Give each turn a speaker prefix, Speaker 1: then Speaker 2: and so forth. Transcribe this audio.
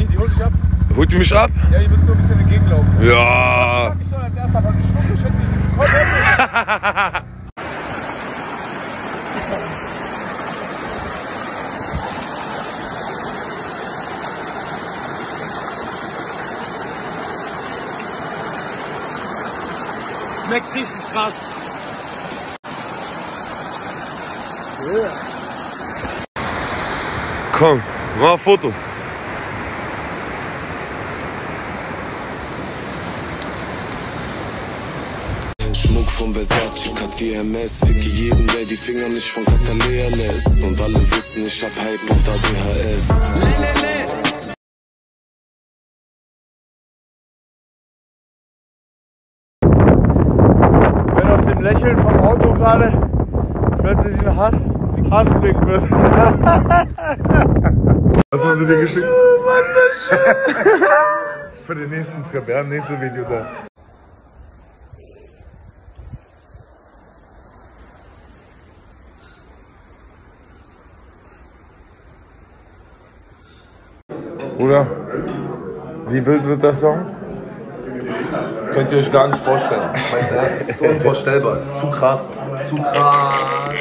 Speaker 1: Die, die holt dich ab.
Speaker 2: Holt ihr mich ab?
Speaker 1: Ja, ihr müsst nur ein bisschen entgegenlaufen.
Speaker 2: Ja.
Speaker 1: Ich soll als erster von den ich hätte die Komm,
Speaker 3: Schmeckt richtig krass.
Speaker 2: Komm, mach ein Foto.
Speaker 4: Schmuck von Versace, Cartier MS Ficke jeden, der die Finger nicht von Catalea lässt Und alle wissen, ich hab Hype und ADHS
Speaker 1: Wenn aus dem Lächeln vom Auto gerade plötzlich ein Hass, Hassblick wird. Was haben sie dir geschickt? Oh Mann, das schön. Für den nächsten Trip, ja, nächste Video da. Bruder, wie wild wird der Song?
Speaker 5: Könnt ihr euch gar nicht vorstellen. Mein Ernst, ist unvorstellbar, ist zu krass. Zu krass.